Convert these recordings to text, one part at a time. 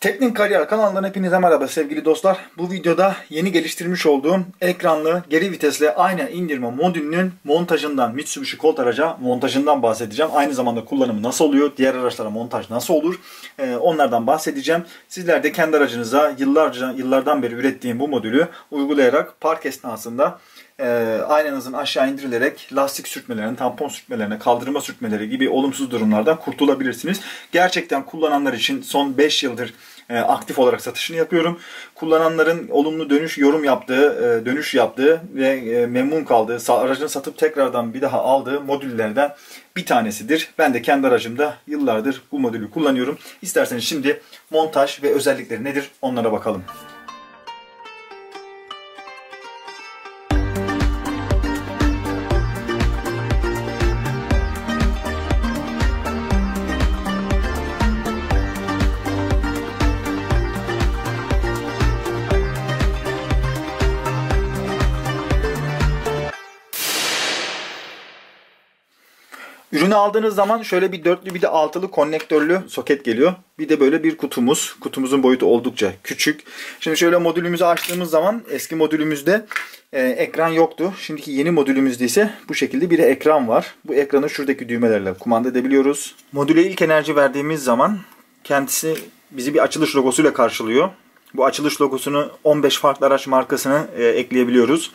Teknik Kariyer kanalından hepinize merhaba sevgili dostlar. Bu videoda yeni geliştirmiş olduğum ekranlı geri vitesli ayna indirme modülünün montajından Mitsubishi Colt araca montajından bahsedeceğim. Aynı zamanda kullanımı nasıl oluyor, diğer araçlara montaj nasıl olur ee, onlardan bahsedeceğim. Sizler de kendi aracınıza yıllarca yıllardan beri ürettiğim bu modülü uygulayarak park esnasında e, aynanızın aşağı indirilerek lastik sürtmelerine, tampon sürtmelerine, kaldırma sürtmeleri gibi olumsuz durumlardan kurtulabilirsiniz. Gerçekten kullananlar için son 5 yıldır e, aktif olarak satışını yapıyorum. Kullananların olumlu dönüş yorum yaptığı, e, dönüş yaptığı ve e, memnun kaldığı, aracını satıp tekrardan bir daha aldığı modüllerden bir tanesidir. Ben de kendi aracımda yıllardır bu modülü kullanıyorum. İsterseniz şimdi montaj ve özellikleri nedir onlara bakalım. Ürünü aldığınız zaman şöyle bir dörtlü bir de altılı konnektörlü soket geliyor. Bir de böyle bir kutumuz. Kutumuzun boyutu oldukça küçük. Şimdi şöyle modülümüzü açtığımız zaman eski modülümüzde e, ekran yoktu. Şimdiki yeni modülümüzde ise bu şekilde bir ekran var. Bu ekranı şuradaki düğmelerle kumanda edebiliyoruz. Modüle ilk enerji verdiğimiz zaman kendisi bizi bir açılış logosuyla karşılıyor. Bu açılış logosunu 15 farklı araç markasını e, ekleyebiliyoruz.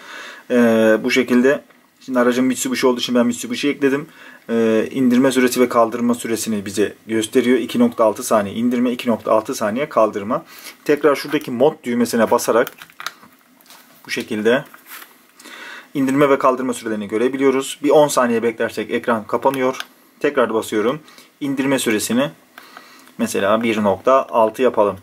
E, bu şekilde Şimdi aracın Mitsubishi olduğu için ben Mitsubishi ekledim. Ee, indirme süresi ve kaldırma süresini bize gösteriyor. 2.6 saniye indirme, 2.6 saniye kaldırma. Tekrar şuradaki mod düğmesine basarak bu şekilde indirme ve kaldırma sürelerini görebiliyoruz. Bir 10 saniye beklersek ekran kapanıyor. Tekrar basıyorum. İndirme süresini mesela 1.6 yapalım.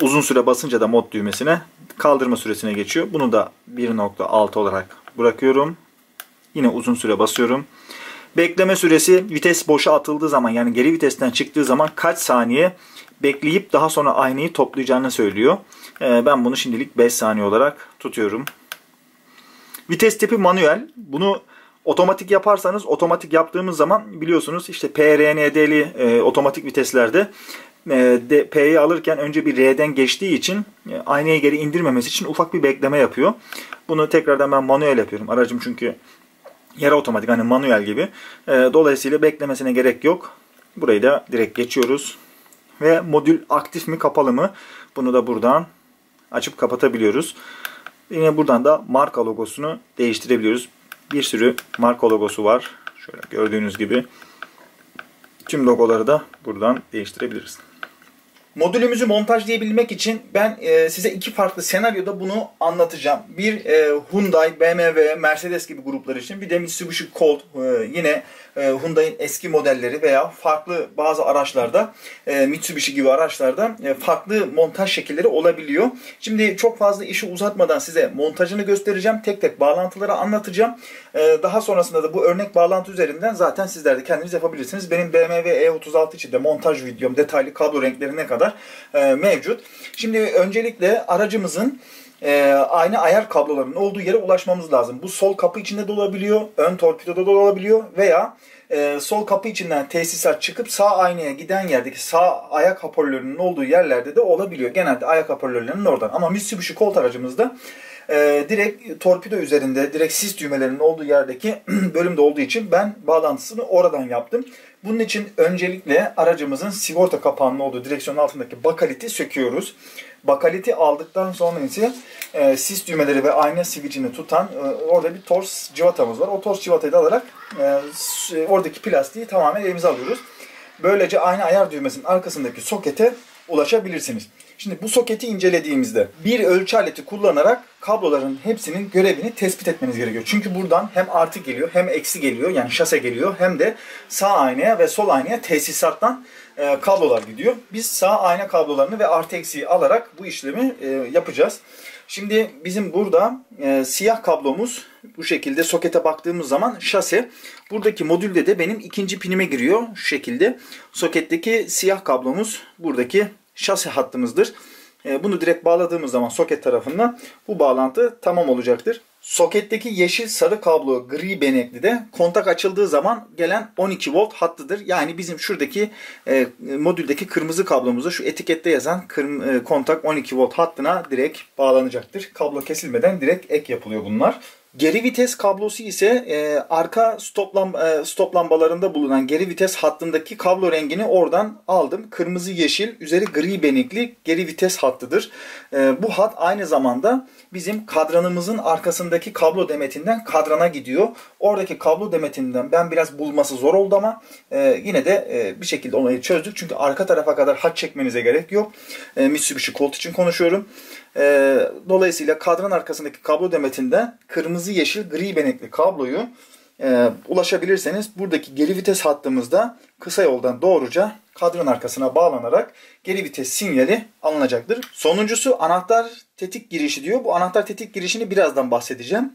Uzun süre basınca da mod düğmesine kaldırma süresine geçiyor. Bunu da 1.6 olarak bırakıyorum. Yine uzun süre basıyorum. Bekleme süresi vites boşa atıldığı zaman yani geri vitesten çıktığı zaman kaç saniye bekleyip daha sonra aynayı toplayacağını söylüyor. Ee, ben bunu şimdilik 5 saniye olarak tutuyorum. Vites tipi manuel. Bunu otomatik yaparsanız otomatik yaptığımız zaman biliyorsunuz işte PRND'li e, otomatik viteslerde e, P'yi alırken önce bir R'den geçtiği için e, aynaya geri indirmemesi için ufak bir bekleme yapıyor. Bunu tekrardan ben manuel yapıyorum. Aracım çünkü yarı otomatik hani manuel gibi. E, dolayısıyla beklemesine gerek yok. Burayı da direkt geçiyoruz. Ve modül aktif mi kapalı mı? Bunu da buradan açıp kapatabiliyoruz. Yine buradan da marka logosunu değiştirebiliyoruz. Bir sürü marka logosu var. Şöyle gördüğünüz gibi. Tüm logoları da buradan değiştirebiliriz. Modülümüzü montajlayabilmek için ben e, size iki farklı senaryoda bunu anlatacağım. Bir e, Hyundai, BMW, Mercedes gibi gruplar için bir de Mitsubishi Colt e, yine e, Hyundai'nin eski modelleri veya farklı bazı araçlarda e, Mitsubishi gibi araçlarda e, farklı montaj şekilleri olabiliyor. Şimdi çok fazla işi uzatmadan size montajını göstereceğim. Tek tek bağlantıları anlatacağım. E, daha sonrasında da bu örnek bağlantı üzerinden zaten sizler de kendiniz yapabilirsiniz. Benim BMW E36 için de montaj videom detaylı kablo renklerine kadar e, mevcut. Şimdi öncelikle aracımızın e, aynı ayar kablolarının olduğu yere ulaşmamız lazım. Bu sol kapı içinde de olabiliyor, ön torpidoda da olabiliyor veya e, sol kapı içinden tesisat çıkıp sağ aynaya giden yerdeki sağ ayak hoparlörünün olduğu yerlerde de olabiliyor. Genelde ayak hoparlörlerinin oradan. Ama Mitsubishi Colt aracımızda e, direkt torpido üzerinde, direkt sis düğmelerinin olduğu yerdeki bölümde olduğu için ben bağlantısını oradan yaptım. Bunun için öncelikle aracımızın sigorta kapağının olduğu direksiyonun altındaki bakaliti söküyoruz. Bakaliti aldıktan sonra ise e, sis düğmeleri ve ayna switch'ini tutan e, orada bir tors civatamız var. O tors civatayı da alarak e, oradaki plastiği tamamen elimize alıyoruz. Böylece ayna ayar düğmesinin arkasındaki sokete ulaşabilirsiniz. Şimdi bu soketi incelediğimizde bir ölçü aleti kullanarak kabloların hepsinin görevini tespit etmeniz gerekiyor. Çünkü buradan hem artı geliyor hem eksi geliyor yani şase geliyor hem de sağ aynaya ve sol aynaya tesisattan e, kablolar gidiyor. Biz sağ ayna kablolarını ve artı eksiği alarak bu işlemi e, yapacağız. Şimdi bizim burada e, siyah kablomuz bu şekilde sokete baktığımız zaman şase. Buradaki modülde de benim ikinci pinime giriyor şu şekilde. Soketteki siyah kablomuz buradaki şase hattımızdır. E, bunu direkt bağladığımız zaman soket tarafından bu bağlantı tamam olacaktır. Soketteki yeşil sarı kablo gri benekli de kontak açıldığı zaman gelen 12 volt hattıdır. Yani bizim şuradaki e, modüldeki kırmızı kablomuza şu etikette yazan kırm, e, kontak 12 volt hattına direkt bağlanacaktır. Kablo kesilmeden direkt ek yapılıyor bunlar. Geri vites kablosu ise e, arka stop, lamb e, stop lambalarında bulunan geri vites hattındaki kablo rengini oradan aldım. Kırmızı yeşil, üzeri gri benekli geri vites hattıdır. E, bu hat aynı zamanda bizim kadranımızın arkasındaki kablo demetinden kadrana gidiyor. Oradaki kablo demetinden ben biraz bulması zor oldu ama e, yine de e, bir şekilde olayı çözdük. Çünkü arka tarafa kadar hat çekmenize gerek yok. E, Mitsubishi Colt için konuşuyorum. E, dolayısıyla kadran arkasındaki kablo demetinden kırmızı yeşil gri benekli kabloyu e, ulaşabilirseniz buradaki geri vites hattımızda kısa yoldan doğruca kadran arkasına bağlanarak geri vites sinyali alınacaktır. Sonuncusu anahtar tetik girişi diyor. Bu anahtar tetik girişini birazdan bahsedeceğim.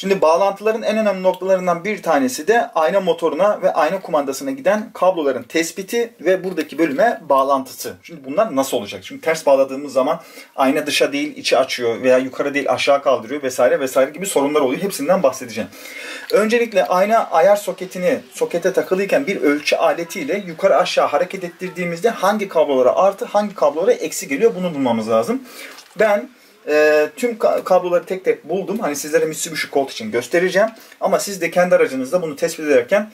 Şimdi bağlantıların en önemli noktalarından bir tanesi de ayna motoruna ve ayna kumandasına giden kabloların tespiti ve buradaki bölüme bağlantısı. Şimdi bunlar nasıl olacak? Çünkü ters bağladığımız zaman ayna dışa değil içi açıyor veya yukarı değil aşağı kaldırıyor vesaire vesaire gibi sorunlar oluyor. Hepsinden bahsedeceğim. Öncelikle ayna ayar soketini sokete takılıyken bir ölçü aletiyle yukarı aşağı hareket ettirdiğimizde hangi kablolara artı hangi kablolara eksi geliyor bunu bulmamız lazım. Ben e, tüm kabloları tek tek buldum. Hani sizlere Mitsubishi Colt için göstereceğim. Ama siz de kendi aracınızda bunu tespit ederken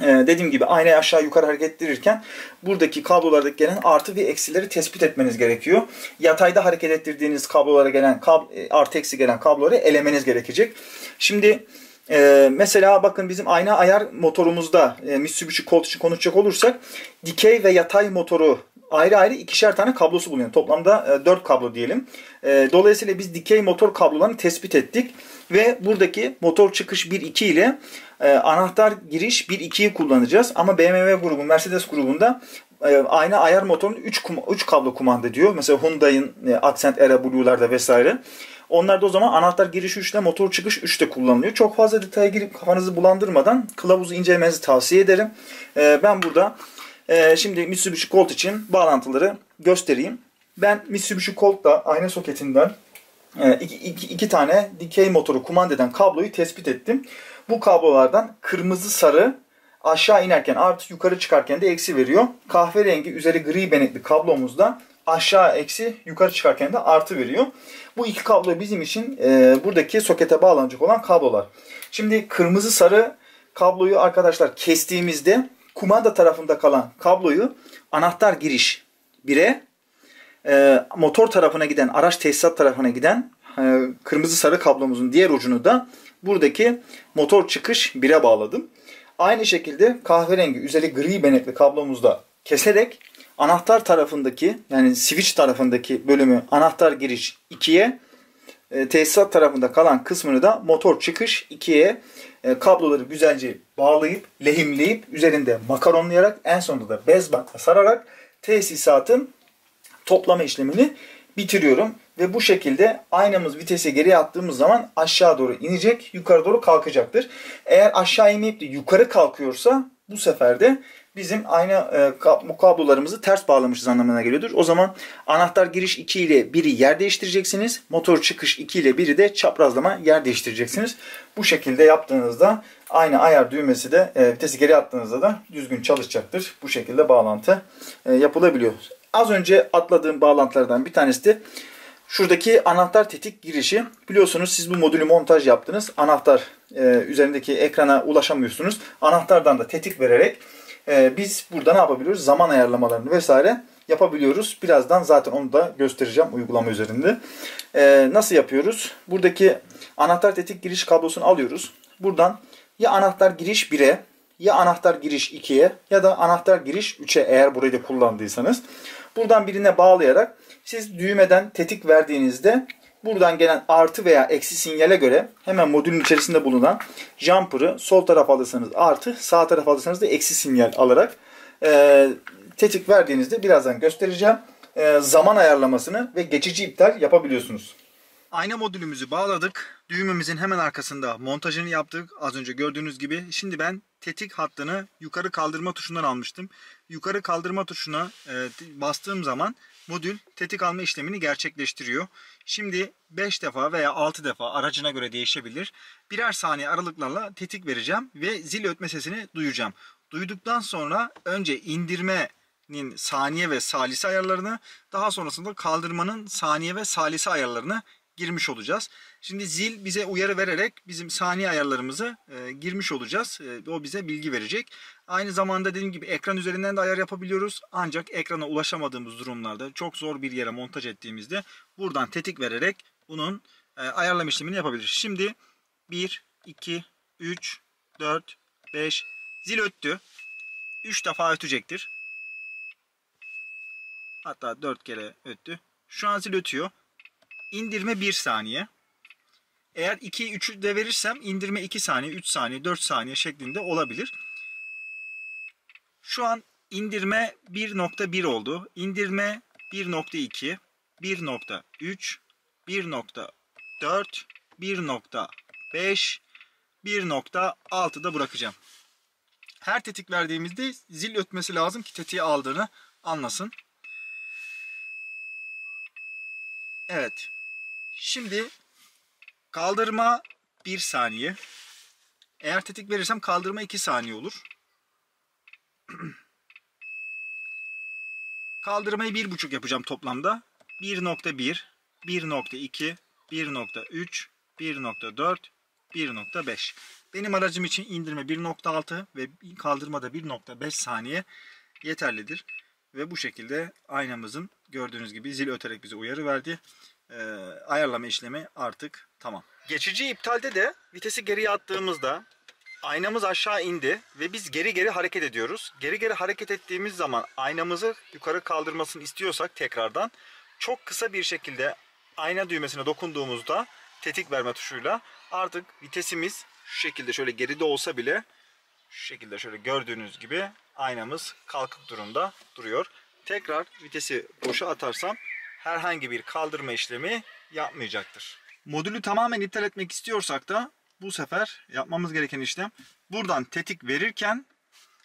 e, dediğim gibi aynayı aşağı yukarı hareket ettirirken buradaki kablolardaki gelen artı ve eksileri tespit etmeniz gerekiyor. Yatayda hareket ettirdiğiniz kablolara gelen kab e, artı eksi gelen kabloları elemeniz gerekecek. Şimdi ee, mesela bakın bizim ayna ayar motorumuzda e, Mitsubishi Colt için konuşacak olursak dikey ve yatay motoru ayrı ayrı ikişer tane kablosu bulunuyor. Toplamda e, 4 kablo diyelim. E, dolayısıyla biz dikey motor kablolarını tespit ettik. Ve buradaki motor çıkış 1.2 ile e, anahtar giriş 1.2'yi kullanacağız. Ama BMW grubu, Mercedes grubunda e, aynı ayar motorun 3, 3 kablo kumanda diyor. Mesela Hyundai'in e, Accent Era Blue'larda vesaire. Onlarda o zaman anahtar giriş 3'te motor çıkış 3'te kullanılıyor. Çok fazla detaya girip kafanızı bulandırmadan kılavuzu incelemenizi tavsiye ederim. E, ben burada e, şimdi Mitsubishi Colt için bağlantıları göstereyim. Ben Mitsubishi Colt'ta ayna soketinden e, iki, iki, iki tane dikey motoru kumanda eden kabloyu tespit ettim. Bu kablolardan kırmızı sarı aşağı inerken artı yukarı çıkarken de eksi veriyor. Kahverengi üzeri gri benekli kablomuzda aşağı eksi yukarı çıkarken de artı veriyor. Bu iki kablo bizim için e, buradaki sokete bağlanacak olan kablolar. Şimdi kırmızı sarı kabloyu arkadaşlar kestiğimizde kumanda tarafında kalan kabloyu anahtar giriş 1'e e, motor tarafına giden araç tesisat tarafına giden e, kırmızı sarı kablomuzun diğer ucunu da buradaki motor çıkış 1'e bağladım. Aynı şekilde kahverengi üzeri gri benekli kablomuzda keserek anahtar tarafındaki yani switch tarafındaki bölümü anahtar giriş 2'ye e, tesisat tarafında kalan kısmını da motor çıkış 2'ye e, kabloları güzelce bağlayıp lehimleyip üzerinde makaronlayarak en sonunda da bez bantla sararak tesisatın toplama işlemini bitiriyorum. Ve bu şekilde aynamız vitese geri attığımız zaman aşağı doğru inecek, yukarı doğru kalkacaktır. Eğer aşağı inmeyip de yukarı kalkıyorsa bu sefer de bizim aynı e, kablolarımızı ters bağlamışız anlamına geliyordur. O zaman anahtar giriş 2 ile 1'i yer değiştireceksiniz. Motor çıkış 2 ile 1'i de çaprazlama yer değiştireceksiniz. Bu şekilde yaptığınızda aynı ayar düğmesi de e, vitesi geri attığınızda da düzgün çalışacaktır. Bu şekilde bağlantı e, yapılabiliyor. Az önce atladığım bağlantılardan bir tanesi de şuradaki anahtar tetik girişi. Biliyorsunuz siz bu modülü montaj yaptınız. Anahtar e, üzerindeki ekrana ulaşamıyorsunuz. Anahtardan da tetik vererek e, biz burada ne yapabiliyoruz? Zaman ayarlamalarını vesaire yapabiliyoruz. Birazdan zaten onu da göstereceğim uygulama üzerinde. E, nasıl yapıyoruz? Buradaki anahtar tetik giriş kablosunu alıyoruz. Buradan ya anahtar giriş 1'e ya anahtar giriş 2'ye ya da anahtar giriş 3'e eğer burayı da kullandıysanız. Buradan birine bağlayarak siz düğmeden tetik verdiğinizde buradan gelen artı veya eksi sinyale göre hemen modülün içerisinde bulunan jumper'ı sol taraf alırsanız artı sağ taraf alırsanız da eksi sinyal alarak e, tetik verdiğinizde birazdan göstereceğim e, zaman ayarlamasını ve geçici iptal yapabiliyorsunuz. Ayna modülümüzü bağladık. Düğmemizin hemen arkasında montajını yaptık. Az önce gördüğünüz gibi. Şimdi ben tetik hattını yukarı kaldırma tuşundan almıştım. Yukarı kaldırma tuşuna e, bastığım zaman modül tetik alma işlemini gerçekleştiriyor. Şimdi 5 defa veya 6 defa aracına göre değişebilir. Birer saniye aralıklarla tetik vereceğim ve zil ötme sesini duyacağım. Duyduktan sonra önce indirmenin saniye ve salisi ayarlarını daha sonrasında kaldırmanın saniye ve salisi ayarlarını girmiş olacağız. Şimdi zil bize uyarı vererek bizim saniye ayarlarımızı e, girmiş olacağız. E, o bize bilgi verecek. Aynı zamanda dediğim gibi ekran üzerinden de ayar yapabiliyoruz. Ancak ekrana ulaşamadığımız durumlarda çok zor bir yere montaj ettiğimizde buradan tetik vererek bunun e, ayarlama işlemini yapabiliriz. Şimdi 1, 2, 3, 4, 5 zil öttü. 3 defa ötecektir. Hatta 4 kere öttü. Şu an zil ötüyor. İndirme 1 saniye. Eğer 2'yi 3'ü de verirsem indirme 2 saniye, 3 saniye, 4 saniye şeklinde olabilir. Şu an indirme 1.1 oldu. İndirme 1.2, 1.3, 1.4, 1.5, 1.6'da bırakacağım. Her tetik verdiğimizde zil ötmesi lazım ki tetiği aldığını anlasın. Evet. Şimdi kaldırma 1 saniye. Eğer tetik verirsem kaldırma 2 saniye olur. Kaldırmayı 1.5 yapacağım toplamda. 1.1, 1.2, 1.3, 1.4, 1.5. Benim aracım için indirme 1.6 ve kaldırma da 1.5 saniye yeterlidir. Ve bu şekilde aynamızın gördüğünüz gibi zil öterek bize uyarı verdi. Ee, ayarlama işlemi artık tamam. Geçici iptalde de vitesi geriye attığımızda aynamız aşağı indi ve biz geri geri hareket ediyoruz. Geri geri hareket ettiğimiz zaman aynamızı yukarı kaldırmasını istiyorsak tekrardan çok kısa bir şekilde ayna düğmesine dokunduğumuzda tetik verme tuşuyla artık vitesimiz şu şekilde şöyle geride olsa bile şu şekilde şöyle gördüğünüz gibi aynamız kalkık durumda duruyor. Tekrar vitesi boşa atarsam herhangi bir kaldırma işlemi yapmayacaktır. Modülü tamamen iptal etmek istiyorsak da bu sefer yapmamız gereken işlem buradan tetik verirken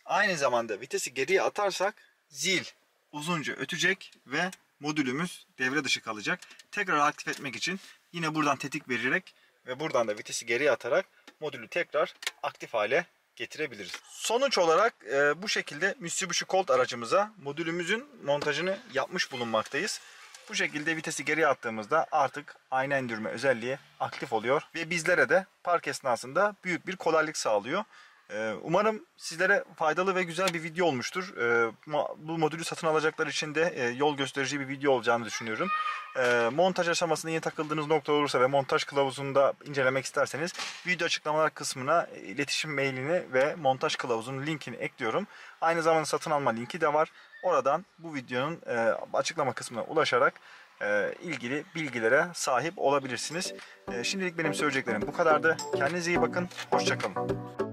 aynı zamanda vitesi geriye atarsak zil uzunca ötecek ve modülümüz devre dışı kalacak. Tekrar aktif etmek için yine buradan tetik vererek ve buradan da vitesi geriye atarak modülü tekrar aktif hale getirebiliriz. Sonuç olarak e, bu şekilde Mitsubishi Colt aracımıza modülümüzün montajını yapmış bulunmaktayız. Bu şekilde vitesi geriye attığımızda artık ayna indirme özelliği aktif oluyor ve bizlere de park esnasında büyük bir kolaylık sağlıyor. Ee, umarım sizlere faydalı ve güzel bir video olmuştur. Ee, bu modülü satın alacaklar için de e, yol gösterici bir video olacağını düşünüyorum. Ee, montaj aşamasında yeni takıldığınız nokta olursa ve montaj kılavuzunu da incelemek isterseniz video açıklamalar kısmına iletişim mailini ve montaj kılavuzunun linkini ekliyorum. Aynı zamanda satın alma linki de var. Oradan bu videonun e, açıklama kısmına ulaşarak e, ilgili bilgilere sahip olabilirsiniz. Şimdilik benim söyleyeceklerim bu kadardı. Kendinize iyi bakın. Hoşçakalın.